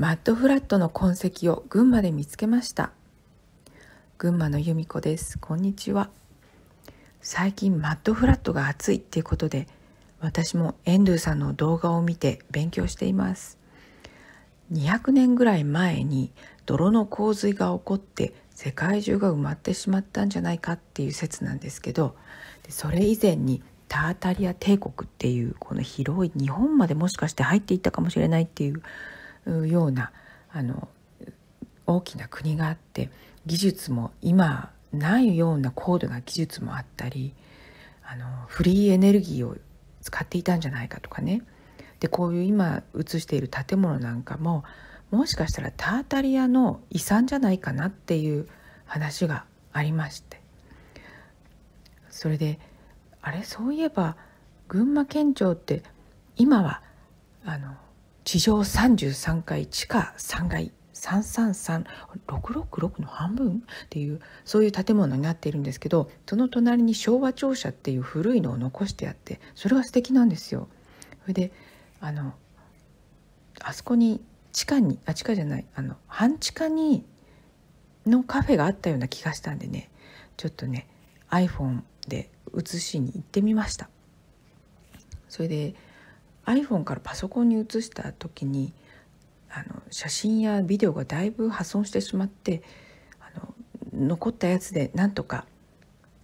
マッドフラットの痕跡を群馬で見つけました。群馬の由美子です。こんにちは。最近マッドフラットが熱いっていうことで私もエンドゥさんの動画を見て勉強しています。200年ぐらい前に泥の洪水が起こって世界中が埋まってしまったんじゃないかっていう説なんですけどそれ以前にタータリア帝国っていうこの広い日本までもしかして入っていったかもしれないっていうようなあの大きな国があって技術も今ないような高度な技術もあったりあのフリーエネルギーを使っていたんじゃないかとかね。でこういう今映している建物なんかももしかしたらタータリアの遺産じゃないかなっていう話がありまして。それであれ？そういえば群馬県庁って今はあの地上33階地下3階333666の半分っていうそういう建物になっているんですけどその隣に昭和庁舎っていう古いのを残してあってそれが素敵なんですよ。それであのあそこに地下にあ地下じゃないあの半地下にのカフェがあったような気がしたんでねちょっとね iPhone で写しに行ってみましたそれで iPhone からパソコンに移した時にあの写真やビデオがだいぶ破損してしまってあの残ったやつでなんとか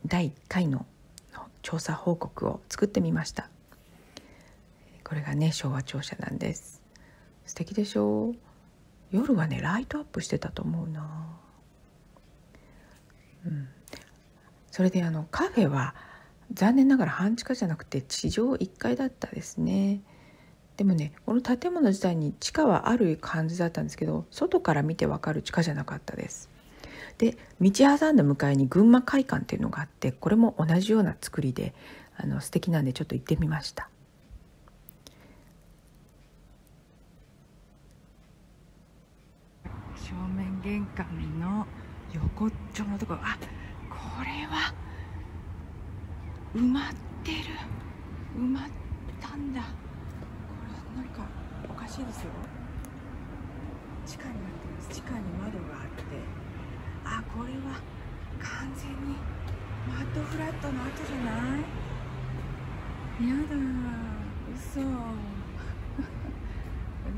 第1回の調査報告を作ってみました。これがね昭和庁舎なんです。素敵でしょ？う夜はねライトアップしてたと思うな。うん。それであのカフェは残念ながら半地下じゃなくて地上1階だったですね。でもねこの建物自体に地下はある感じだったんですけど外から見てわかる地下じゃなかったです。で道挟んだ向かいに群馬会館っていうのがあってこれも同じような作りであの素敵なんでちょっと行ってみました。正面玄関の横っちょのところ。あこれは埋まってる。埋まったんだ。なんかおかしいですよ。地下になってます。地下に窓があって。あこれは完全にマッドフラットの後じゃない？やだ嘘。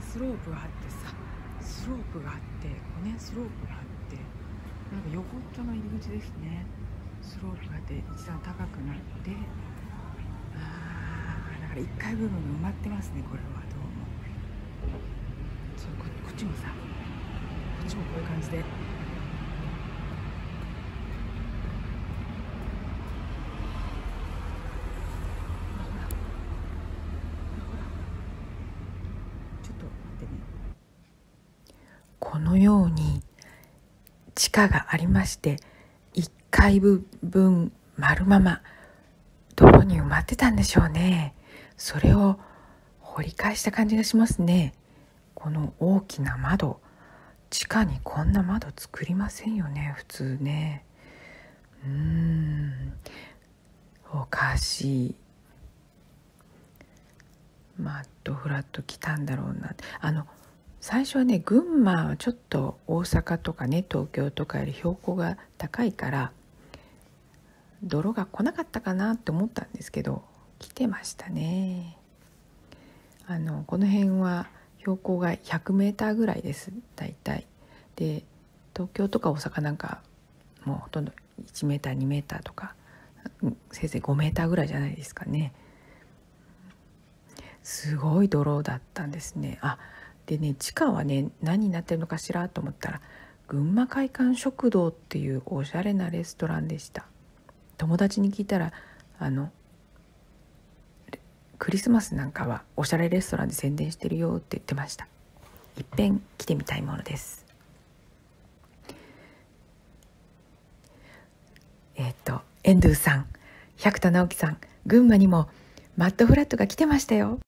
スロープがあってさ。スロープがあって。こねスロープがあって。なんか横っちょの入り口ですね。スロープがで一段高くなってから1階部分が埋まってますねこれはどうも。そうここっちもさこっちもこういう感じで。このように地下がありまして階部分丸まま泥に埋まってたんでしょうね。それを掘り返した感じがしますね。この大きな窓。地下にこんな窓作りませんよね。普通ね。うん。おかしい。マットフラット来たんだろうな。あの最初はね群馬はちょっと大阪とかね東京とかより標高が高いから泥が来なかったかなって思ったんですけど来てましたね。あのこの辺は標高が 100m ぐらいです。大体。で東京とか大阪なんかもうほとんど 1m2m とかせいぜい 5m ぐらいじゃないですかね。すごい泥だったんですね。あでね地下はね何になってるのかしらと思ったら群馬会館食堂っていうおしゃれなレストランでした。友達に聞いたらあのクリスマスなんかはおしゃれレストランで宣伝してるよって言ってました。いっぺん来てみたいものです。えっ、ー、とエンドゥさん百田直樹さん群馬にもマットフラットが来てましたよ。